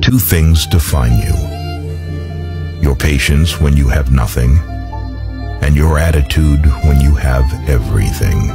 Two things define you. Your patience when you have nothing, and your attitude when you have everything.